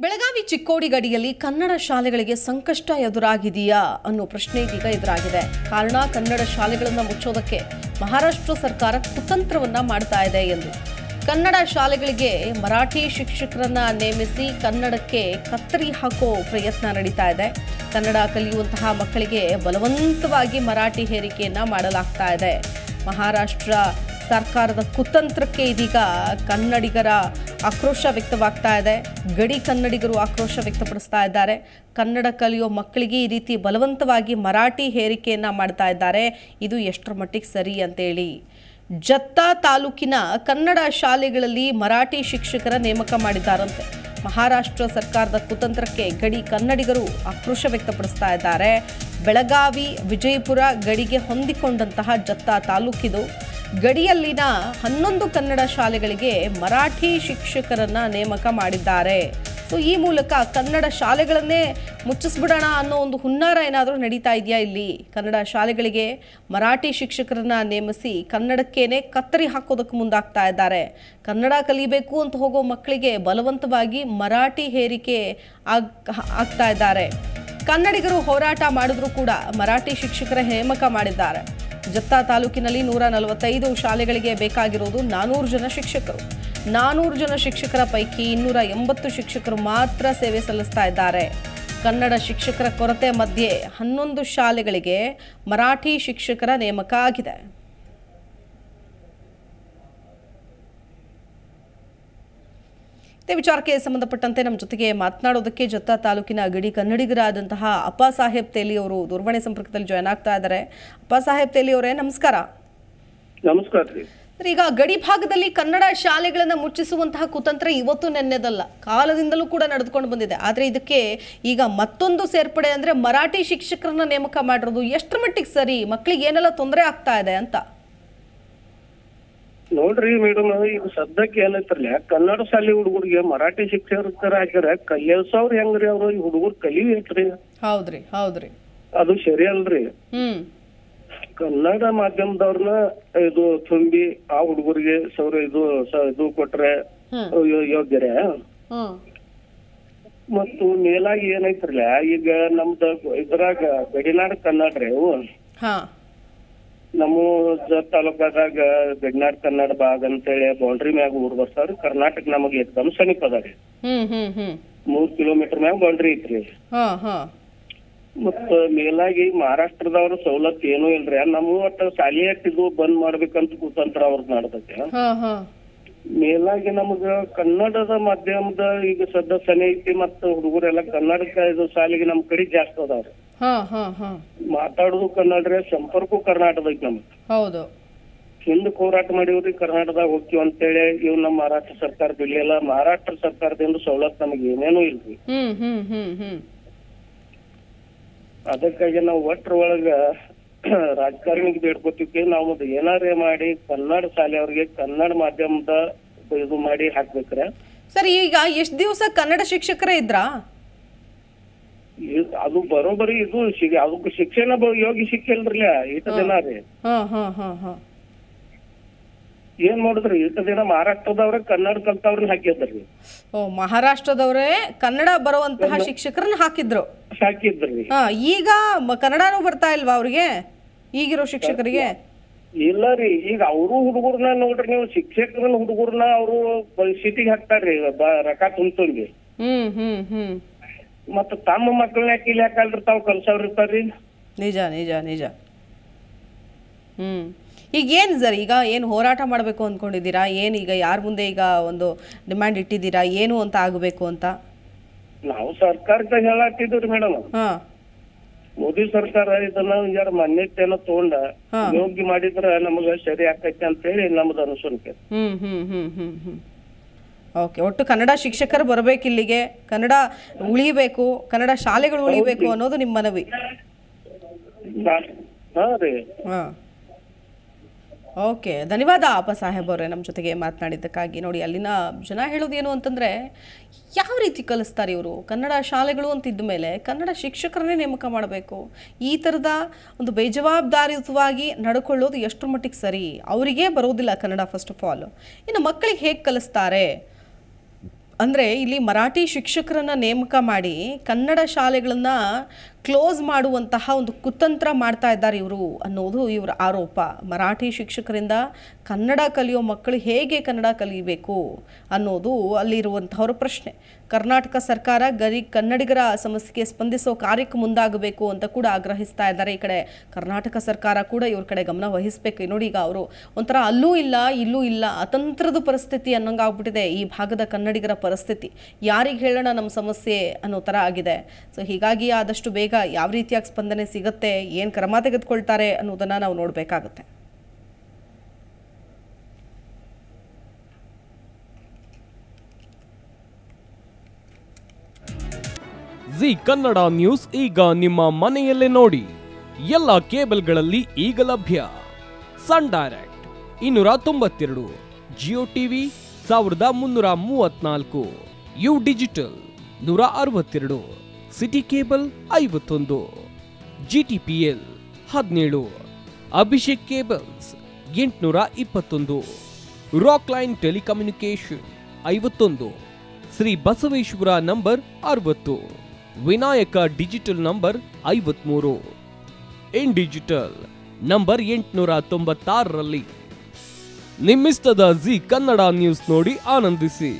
ಬೆಳಗಾವಿ ಚಿಕ್ಕೋಡಿ ಗಡಿಯಲ್ಲಿ ಕನ್ನಡ ಶಾಲೆಗಳಿಗೆ ಸಂಕಷ್ಟ ಎದುರಾಗಿದೆಯಾ ಅನ್ನೋ ಪ್ರಶ್ನೆ ಇದೀಗ ಎದುರಾಗಿದೆ. ಕಾರಣ, ಕನ್ನಡ ಶಾಲೆಗಳನ್ನು ಮುಚ್ಚೋದಕ್ಕೆ ಮಹಾರಾಷ್ಟ್ರ ಸರ್ಕಾರ ಕುತಂತ್ರವನ್ನ ಮಾಡ್ತಾ ಇದೆ ಎಂದು. ಕನ್ನಡ ಶಾಲೆಗಳಿಗೆ ಮರಾಠಿ ಶಿಕ್ಷಕರನ್ನ ನೇಮಿಸಿ ಕನ್ನಡಕ್ಕೆ ಕತ್ತರಿ ಹಾಕೋ ಪ್ರಯತ್ನ ನಡೀತಾ ಇದೆ. ಕನ್ನಡ ಕಲಿಯುವಂತಹ ಮಕ್ಕಳಿಗೆ ಬಲವಂತವಾಗಿ ಮರಾಠಿ ಹೇರಿಕೆಯನ್ನ ಮಾಡಲಾಗ್ತಾ ಇದೆ. ಮಹಾರಾಷ್ಟ್ರ ಸರ್ಕಾರದ ಕುತಂತ್ರಕ್ಕೆ ಇದೀಗ ಕನ್ನಡಿಗರ ಆಕ್ರೋಶ ವ್ಯಕ್ತವಾಗ್ತಾ ಇದೆ. ಗಡಿ ಕನ್ನಡಿಗರು ಆಕ್ರೋಶ ವ್ಯಕ್ತಪಡಿಸ್ತಾ ಇದ್ದಾರೆ. ಕನ್ನಡ ಕಲಿಯೋ ಮಕ್ಕಳಿಗೆ ಈ ರೀತಿ ಬಲವಂತವಾಗಿ ಮರಾಠಿ ಹೇರಿಕೆಯನ್ನು ಮಾಡ್ತಾ ಇದ್ದಾರೆ. ಇದು ಎಷ್ಟರ ಮಟ್ಟಿಗೆ ಸರಿ ಅಂತೇಳಿ. ಜತ್ತಾ ತಾಲೂಕಿನ ಕನ್ನಡ ಶಾಲೆಗಳಲ್ಲಿ ಮರಾಠಿ ಶಿಕ್ಷಕರ ನೇಮಕ ಮಾಡಿದ್ದಾರಂತೆ. ಮಹಾರಾಷ್ಟ್ರ ಸರ್ಕಾರದ ಕುತಂತ್ರಕ್ಕೆ ಗಡಿ ಕನ್ನಡಿಗರು ಆಕ್ರೋಶ ವ್ಯಕ್ತಪಡಿಸ್ತಾ ಇದ್ದಾರೆ. ಬೆಳಗಾವಿ, ವಿಜಯಪುರ ಗಡಿಗೆ ಹೊಂದಿಕೊಂಡಂತಹ ಜತ್ತಾ ತಾಲೂಕಿದು ಗಡಿಯಲ್ಲಿನ ಹನ್ನೊಂದು ಕನ್ನಡ ಶಾಲೆಗಳಿಗೆ ಮರಾಠಿ ಶಿಕ್ಷಕರನ್ನ ನೇಮಕ ಮಾಡಿದ್ದಾರೆ. ಸೊ ಈ ಮೂಲಕ ಕನ್ನಡ ಶಾಲೆಗಳನ್ನೇ ಮುಚ್ಚಿಸ್ಬಿಡೋಣ ಅನ್ನೋ ಒಂದು ಹುನ್ನಾರ ಏನಾದರೂ ನಡೀತಾ ಇದೆಯಾ ಇಲ್ಲಿ? ಕನ್ನಡ ಶಾಲೆಗಳಿಗೆ ಮರಾಠಿ ಶಿಕ್ಷಕರನ್ನ ನೇಮಿಸಿ ಕನ್ನಡಕ್ಕೇನೆ ಕತ್ತರಿ ಹಾಕೋದಕ್ಕೆ ಮುಂದಾಗ್ತಾ ಇದ್ದಾರೆ. ಕನ್ನಡ ಕಲಿಬೇಕು ಅಂತ ಹೋಗೋ ಮಕ್ಕಳಿಗೆ ಬಲವಂತವಾಗಿ ಮರಾಠಿ ಹೇರಿಕೆ ಆಗ್, ಆಗ್ತಾ ಇದ್ದಾರೆ. ಕನ್ನಡಿಗರು ಹೋರಾಟ ಮಾಡಿದ್ರು ಕೂಡ ಮರಾಠಿ ಶಿಕ್ಷಕರ ನೇಮಕ ಮಾಡಿದ್ದಾರೆ. ಜತ್ತಾ ತಾಲೂಕಿನಲ್ಲಿ ನೂರ ನಲವತ್ತೈದು ಶಾಲೆಗಳಿಗೆ ಬೇಕಾಗಿರೋದು ನಾನೂರು ಜನ ಶಿಕ್ಷಕರು. ನಾನೂರು ಜನ ಶಿಕ್ಷಕರ ಪೈಕಿ ಇನ್ನೂರ ಎಂಬತ್ತು ಶಿಕ್ಷಕರು ಮಾತ್ರ ಸೇವೆ ಸಲ್ಲಿಸ್ತಾ ಇದ್ದಾರೆ. ಕನ್ನಡ ಶಿಕ್ಷಕರ ಕೊರತೆ ಮಧ್ಯೆ ಹನ್ನೊಂದು ಶಾಲೆಗಳಿಗೆ ಮರಾಠಿ ಶಿಕ್ಷಕರ ನೇಮಕ ಆಗಿದೆ. ಇದೇ ವಿಚಾರಕ್ಕೆ ಸಂಬಂಧಪಟ್ಟಂತೆ ನಮ್ಮ ಜೊತೆಗೆ ಮಾತನಾಡೋದಕ್ಕೆ ಜತ್ತಾ ತಾಲೂಕಿನ ಗಡಿ ಕನ್ನಡಿಗರಾದಂತಹ ಅಪ್ಪ ಸಾಹೇಬ್ ತೇಲಿ ಅವರು ದೂರವಾಣಿ ಸಂಪರ್ಕದಲ್ಲಿ ಜಾಯ್ನ್ ಆಗ್ತಾ ಇದ್ದಾರೆ. ಅಪ್ಪ ಸಾಹೇಬ್ ತೇಲಿ ಅವರೇ ನಮಸ್ಕಾರ. ನಮಸ್ಕಾರ ಈಗ ಗಡಿ ಭಾಗದಲ್ಲಿ ಕನ್ನಡ ಶಾಲೆಗಳನ್ನು ಮುಚ್ಚಿಸುವಂತಹ ಕುತಂತ್ರ ಇವತ್ತು ನೆನ್ನೆದಲ್ಲ ಕಾಲದಿಂದಲೂ ಕೂಡ ನಡೆದುಕೊಂಡು ಬಂದಿದೆ. ಆದರೆ ಇದಕ್ಕೆ ಈಗ ಮತ್ತೊಂದು ಸೇರ್ಪಡೆ ಅಂದ್ರೆ ಮರಾಠಿ ಶಿಕ್ಷಕರನ್ನ ನೇಮಕ ಮಾಡಿರೋದು ಎಷ್ಟರ ಮಟ್ಟಿಗೆ ಸರಿ ಮಕ್ಕಳಿಗೆ ಏನೆಲ್ಲ ತೊಂದರೆ ಆಗ್ತಾ ಇದೆ ಅಂತ. ನೋಡ್ರಿ ಮೇಡಮ್ ಈಗ ಸದ್ಯಕ್ಕೆ ಏನೈತ್ರಲ್ಲ ಕನ್ನಡ ಶಾಲೆ ಹುಡುಗರಿಗೆ ಮರಾಠಿ ಶಿಕ್ಷಕರ ಹಾಕ್ಯಾರ ಕಲಿಯಲ್ಸವ್ರ ಹೆಂಗ್ರಿ ಅವ್ರು ಈ ಹುಡುಗರು ಕಲಿಯೈತ್ರಿ ಹೌದ್ರಿ ಹೌದ್ರಿ. ಅದು ಸರಿ ಅಲ್ರಿ. ಕನ್ನಡ ಮಾಧ್ಯಮದವ್ರನ್ನ ಇದು ತುಂಬಿ ಆ ಹುಡುಗರಿಗೆ ಸೌರ ಇದು ಇದು ಕೊಟ್ರೆ ಯೋಗ್ಯರೇ? ಮತ್ತು ಮೇಲಾಗಿ ಏನೈತ್ರಲ್ಲ ಈಗ ನಮ್ದ ಇದ್ರಾಗ ಗಡಿನಾಡ ಕನ್ನಡ ರೀ ಅವು. ನಮ್ಮ ತಾಲೂಕದಾಗ ಬೆಗ್ನಾಡ್ ಕನ್ನಡ ಭಾಗ ಅಂತೇಳಿ ಬೌಂಡ್ರಿ ಮ್ಯಾಗ ಊರ್ ಬರ್ತಾವ್ರಿ ಕರ್ನಾಟಕ ನಮಗೆ ಎಕ್ದಮ್ ಸಮೀಪ ಅದ ರೀ. ಮೂರ್ ಕಿಲೋಮೀಟರ್ ಮ್ಯಾಗ ಬೌಂಡ್ರಿ ಐತ್ರಿ ಮತ್ತ ಮೇಲಾಗಿ ಮಹಾರಾಷ್ಟ್ರದವ್ರ ಸವಲತ್ತು ಏನೂ ಇಲ್ರಿ. ನಮ್ಮ ಒಟ್ಟ ಶಾಲೆ ಇದು ಬಂದ್ ಮಾಡ್ಬೇಕಂತ ಕೂತಂತ್ರ ಅವ್ರದ್ ನಡ್ದೈತೆ. ಮೇಲಾಗಿ ನಮಗ ಕನ್ನಡದ ಮಾಧ್ಯಮದ ಈಗ ಸದ್ಯ ಸನಿ ಐತಿ ಮತ್ತ ಹುಡುಗರೆಲ್ಲ ಕನ್ನಡಕ ಇದು ಶಾಲೆಗೆ ನಮ್ ಕಡೆ ಜಾಸ್ತಿ ಅದಾವ್ರಿ. ಮಾತಾಡೋದು ಕನ್ನಡ ಸಂಪರ್ಕ ಕರ್ನಾಟಕ ಐತಿ ನಮ್ಗೆ ಹೌದು. ಹಿಂದ್ ಹೋರಾಟ ಮಾಡಿವ್ರಿ ಕರ್ನಾಟಕದಾಗ ಹೋಗ್ತೀವಿ ಅಂತೇಳಿ ಇವ್ ನಮ್ಮ ಮಹಾರಾಷ್ಟ್ರ ಸರ್ಕಾರ ಬಿಡ್ಲಿಲ್ಲ ಮಹಾರಾಷ್ಟ್ರ ಸರ್ಕಾರದಿಂದ ಸವಲತ್ತು ನಮಗೆ ಏನೇನು ಇಲ್ರಿ. ಅದಕ್ಕಾಗಿ ನಾವು ಒಟ್ರ ಒಳಗ ರಾಜಕಾರಣಿಗೆ ಬೇಡ್ಕೋತೀವಿ ನಾವು ಏನಾರೇ ಮಾಡಿ ಕನ್ನಡ ಶಾಲೆ ಅವ್ರಿಗೆ ಕನ್ನಡ ಮಾಧ್ಯಮದ ಇದು ಮಾಡಿ ಹಾಕ್ಬೇಕ್ರೆ. ಸರ್ ಈಗ ಎಷ್ಟ್ ದಿವಸ ಕನ್ನಡ ಶಿಕ್ಷಕರೇ ಇದ್ರಾ? ಇದ್- ಅದು ಬರೋಬರಿ ಇದು ಅದಕ್ಕೆ ಶಿಕ್ಷಣ ಯೋಗಿ ಯೋಗ್ಯ ಸಿಕ್ಕಿಲ್ರಲ್ಲ ಇಷ್ಟ ದಿನ ರೀ. ಏನ್ ಮಾಡಿದ್ರಿ? ಇಷ್ಟ ದಿನ ಮಹಾರಾಷ್ಟ್ರದವ್ರ ಕನ್ನಡ ಕಲ್ತವ್ರನ್ನ ಹಾಕಿದ್ರಿ. ಓ ಮಹಾರಾಷ್ಟ್ರದವರೇ ಕನ್ನಡ ಬರುವಂತಹ ಶಿಕ್ಷಕರನ್ನ ಹಾಕಿದ್ರು. ಹಾಕಿದ್ರಿ. ಈಗ ಕನ್ನಡನು ಬರ್ತಾ ಇಲ್ವಾ ಅವ್ರಿಗೆ? ಈಗಿರೋ ಶಿಕ್ಷಕರಿಗೆ? ಇಲ್ಲ ರೀ ಈಗ ಅವರು ಹುಡುಗರ್ನ ನೋಡ್ರಿ ನೀವು ಶಿಕ್ಷಕರನ್ನ ಹುಡುಗರ್ನ ಅವರು ಸಿಟಿಗೆ ಹಾಕ್ತಾರ್ರಿ ರಕ ರೊಕ್ಕ ತುಂಬಿ ಹ್ಮ್ ಹ್ಮ್ ಹ್ಮ್. ಮತ್ತ ತಮ್ಮ ಮಕ್ಕಳನ್ನ ಯಾಕೆ ತಾವು ಕಲ್ಸವ್ರ ಇರ್ತಾರ್ರಿ ನಿಜ ನಿಜ ನಿಜ. ಹ್ಮ್. ಈಗ ಏನು ಸರ್ ಈಗ ಏನು ಹೋರಾಟ ಮಾಡಬೇಕು ಅಂದ್ಕೊಂಡಿದ್ದೀರಾ ಏನು ಈಗ ಯಾರ ಮುಂದೆ ಈಗ ಒಂದು ಡಿಮ್ಯಾಂಡ್ ಇಟ್ಟಿದ್ದೀರಾ? ಏನು ಅಂತ ಆಗಬೇಕು ಅಂತ? ನಾವು ಸರ್ಕಾರಕ್ಕೆ ಹೇಳತ್ತಿದ್ರಿ ಮೇಡಮ್. ಮೋದಿ ಸರ್ಕಾರ ಇದನ್ನ ಯಾರು ಮಾನ್ಯತೆಯನ್ನ ತಗೊಂಡ ಯೋಗ್ಯ ಮಾಡಿದ್ರ ನಮಗ ಸರಿ ಆಕೈತಿ ಅಂತ ಹೇಳಿ ನಮ್ದು ಅನುಸರಿಕೆ. ಹ್ಮ್ ಹ್ಮ್ ಹ್ಮ್ ಹ್ಮ್ ಹ್ಮ್. ಓಕೆ ಒಟ್ಟು ಕನ್ನಡ ಶಿಕ್ಷಕರು ಬರಬೇಕು ಇಲ್ಲಿಗೆ. ಕನ್ನಡ ಉಳಿಬೇಕು ಕನ್ನಡ ಶಾಲೆಗಳು ಉಳಿಬೇಕು ಅನ್ನೋದು ನಿಮ್ಮ ಮನವಿ. ಹಾ ಓಕೆ ಧನ್ಯವಾದ ಅಪ್ಪ ಸಾಹೇಬ್ ಅವರೇ ನಮ್ಮ ಜೊತೆಗೆ ಮಾತನಾಡಿದ್ದಕ್ಕಾಗಿ. ನೋಡಿ ಅಲ್ಲಿನ ಜನ ಹೇಳೋದು ಏನು ಅಂತಂದರೆ ಯಾವ ರೀತಿ ಕಲಿಸ್ತಾರೆ ಇವರು? ಕನ್ನಡ ಶಾಲೆಗಳು ಅಂತಿದ್ದ ಮೇಲೆ ಕನ್ನಡ ಶಿಕ್ಷಕರನ್ನೇ ನೇಮಕ ಮಾಡಬೇಕು. ಈ ಥರದ ಒಂದು ಬೇಜವಾಬ್ದಾರಿಯುತವಾಗಿ ನಡ್ಕೊಳ್ಳೋದು ಎಷ್ಟರ ಮಟ್ಟಿಗೆ ಸರಿ? ಅವರಿಗೇ ಬರೋದಿಲ್ಲ ಕನ್ನಡ ಫಸ್ಟ್ ಆಫ್ ಆಲ್ ಇನ್ನು ಮಕ್ಕಳಿಗೆ ಹೇಗೆ ಕಲಿಸ್ತಾರೆ? ಅಂದರೆ ಇಲ್ಲಿ ಮರಾಠಿ ಶಿಕ್ಷಕರನ್ನು ನೇಮಕ ಮಾಡಿ ಕನ್ನಡ ಶಾಲೆಗಳನ್ನ ಕ್ಲೋಸ್ ಮಾಡುವಂತಹ ಒಂದು ಕುತಂತ್ರ ಮಾಡ್ತಾ ಇದ್ದಾರೆ ಇವರು ಅನ್ನೋದು ಇವರ ಆರೋಪ. ಮರಾಠಿ ಶಿಕ್ಷಕರಿಂದ ಕನ್ನಡ ಕಲಿಯೋ ಮಕ್ಕಳು ಹೇಗೆ ಕನ್ನಡ ಕಲಿಯಬೇಕು ಅನ್ನೋದು ಅಲ್ಲಿರುವಂಥವ್ರ ಪ್ರಶ್ನೆ. ಕರ್ನಾಟಕ ಸರ್ಕಾರ ಗರಿ ಕನ್ನಡಿಗರ ಸಮಸ್ಯೆಗೆ ಸ್ಪಂದಿಸೋ ಕಾರ್ಯಕ್ಕೆ ಮುಂದಾಗಬೇಕು ಅಂತ ಕೂಡ ಆಗ್ರಹಿಸ್ತಾ ಇದ್ದಾರೆ. ಈ ಕಡೆ ಕರ್ನಾಟಕ ಸರ್ಕಾರ ಕೂಡ ಇವ್ರ ಕಡೆ ಗಮನ ವಹಿಸಬೇಕು. ನೋಡಿ ಈಗ ಅವರು ಒಂಥರ ಅಲ್ಲೂ ಇಲ್ಲ, ಇಲ್ಲೂ ಇಲ್ಲ, ಅತಂತ್ರದ ಪರಿಸ್ಥಿತಿ ಅನ್ನೋಂಗಾಗ್ಬಿಟ್ಟಿದೆ ಈ ಭಾಗದ ಕನ್ನಡಿಗರ ಪರಿಸ್ಥಿತಿ. ಯಾರಿಗೆ ಹೇಳೋಣ ನಮ್ಮ ಸಮಸ್ಯೆ ಅನ್ನೋ ಥರ ಆಗಿದೆ. ಸೊ ಹೀಗಾಗಿ ಆದಷ್ಟು ಬೇಗ ಯಾವ ರೀತಿಯಾಗಿ ಸ್ಪಂದನೆ ಸಿಗುತ್ತೆ, ಏನು ಕ್ರಮ ತೆಗೆದುಕೊಳ್ತಾರೆ ಅನ್ನೋದನ್ನು ನಾವು ನೋಡಬೇಕಾಗುತ್ತೆ. ಜಿ ಕನ್ನಡ ನ್ಯೂಸ್ ಈಗ ನಿಮ್ಮ ಮನೆಯಲ್ಲೇ ನೋಡಿ. ಎಲ್ಲ ಕೇಬಲ್ಗಳಲ್ಲಿ ಈಗ ಲಭ್ಯ. ಸನ್ ಡೈರೆಕ್ಟ್ ಇನ್ನೂರ ತೊಂಬತ್ತೆರಡು, ಜಿಯೋ ಟಿವಿ ಸಾವಿರದ ಮುನ್ನೂರ ಮೂವತ್ನಾಲ್ಕು ಯು ಡಿಜಿಟಲ್ ನೂರ ಅರವತ್ತೆರಡು. ಸಿಟಿ ಕೇಬಲ್ ಐವತ್ತೊಂದು ಜಿ ಟಿ ಪಿ ಎಲ್ ಹದಿನೇಳು, ಅಭಿಷೇಕ್ ಕೇಬಲ್ಸ್ ಎಂಟುನೂರ ಇಪ್ಪತ್ತೊಂದು, ರಾಕ್ ಲೈನ್ ಟೆಲಿಕಮ್ಯುನಿಕೇಶನ್ ಐವತ್ತೊಂದು, ಶ್ರೀ ಬಸವೇಶ್ವರ ನಂಬರ್ ಅರವತ್ತು, ವಿನಾಯಕ ಡಿಜಿಟಲ್ ನಂಬರ್ ಐವತ್ಮೂರು ಇನ್ ಡಿಜಿಟಲ್ ನಂಬರ್ ಎಂಟುನೂರ ತೊಂಬತ್ತಾರರಲ್ಲಿ. ನಿಮ್ಮಿಸ್ತದ ಜಿ ಕನ್ನಡ ನ್ಯೂಸ್ ನೋಡಿ ಆನಂದಿಸಿ.